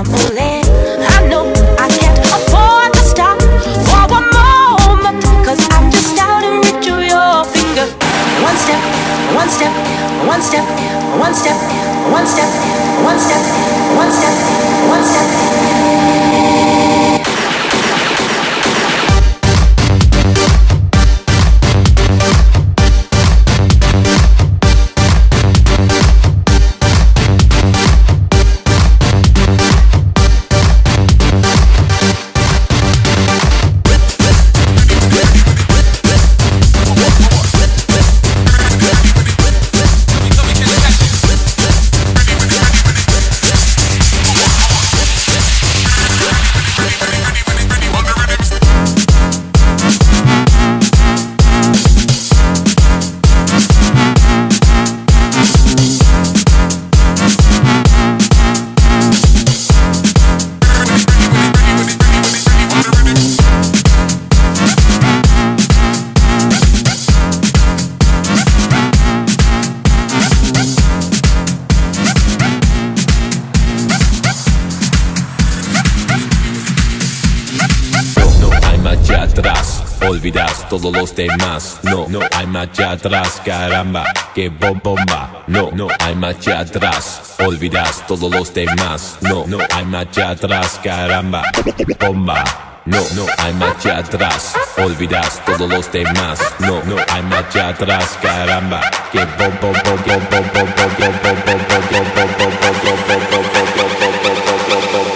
I know I can't afford to stop for one moment, I'm just out in reach of your finger. One step, one step, one step, one step, one step, one step, one step, one step, one step. Olvidas todos los demás. No, no hay marcha atrás, caramba, que bom bomba. No, no hay marcha atrás, olvidas todos los demás. No, no hay marcha atrás, caramba, bomba. No, no hay marcha atrás, olvidas todos los demás. No, no hay marcha atrás, caramba, que bom bom bom bom bom bom bom bom bom bom bom bom bom bom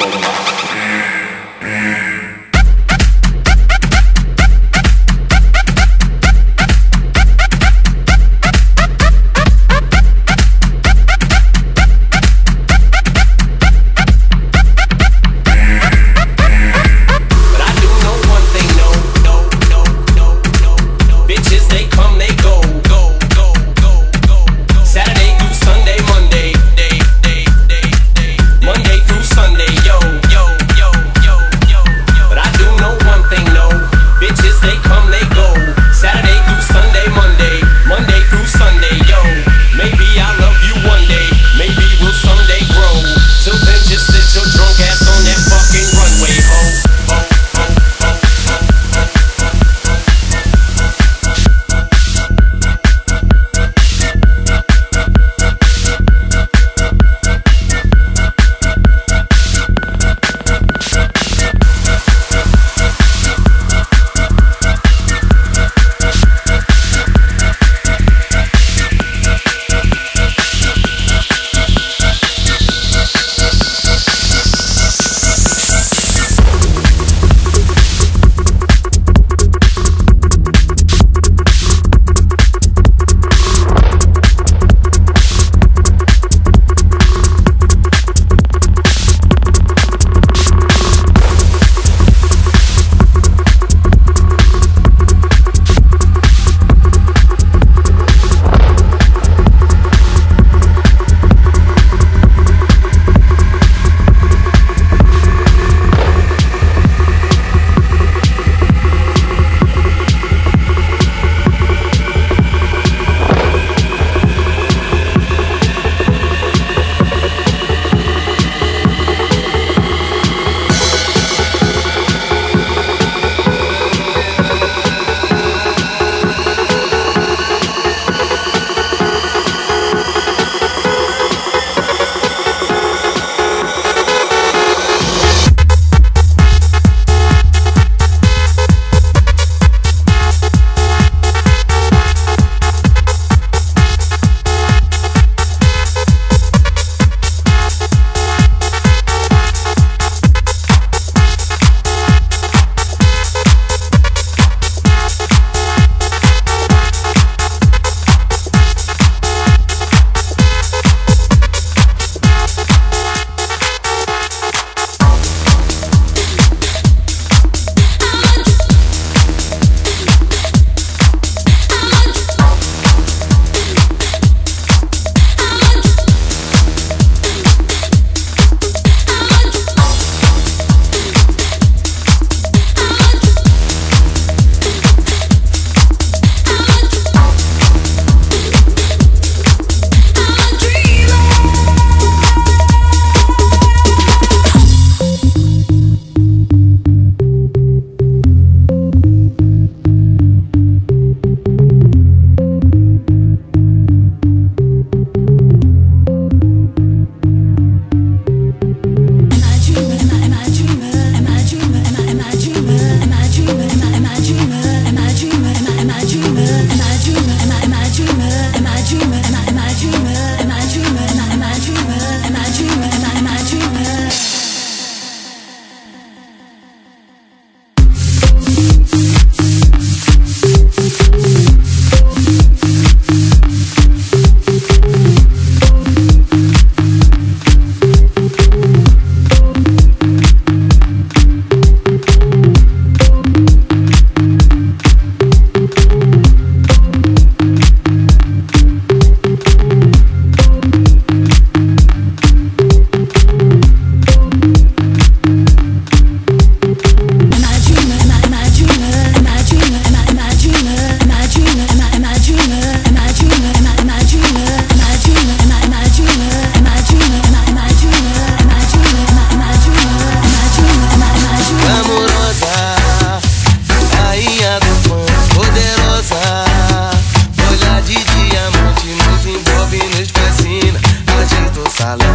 follow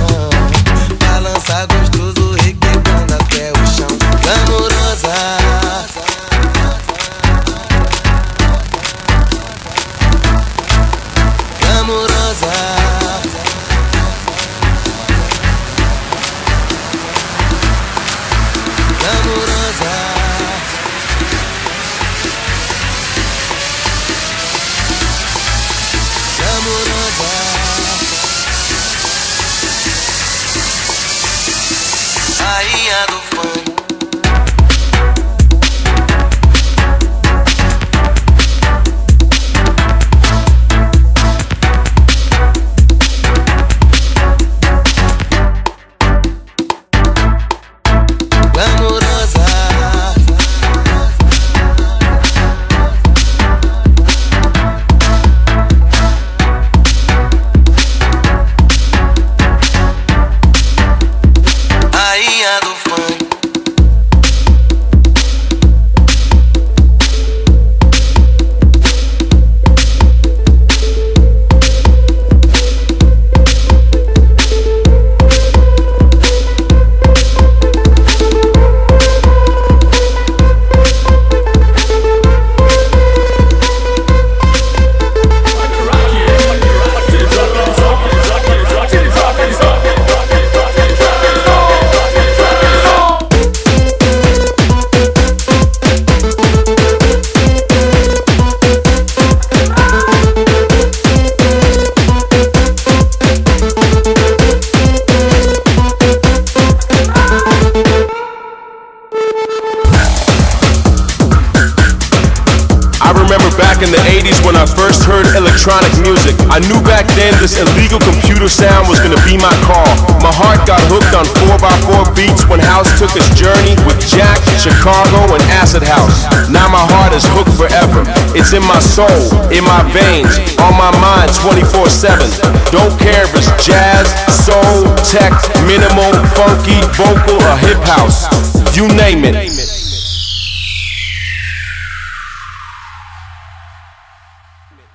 I remember back in the 80s when I first heard electronic music. I knew back then this illegal computer sound was gonna be my call. My heart got hooked on 4x4 beats when House took his journey with Jack, Chicago, and Acid House. Now my heart is hooked forever. It's in my soul, in my veins, on my mind 24 7. Don't care if it's jazz, soul, tech, minimal, funky, vocal, or hip house. You name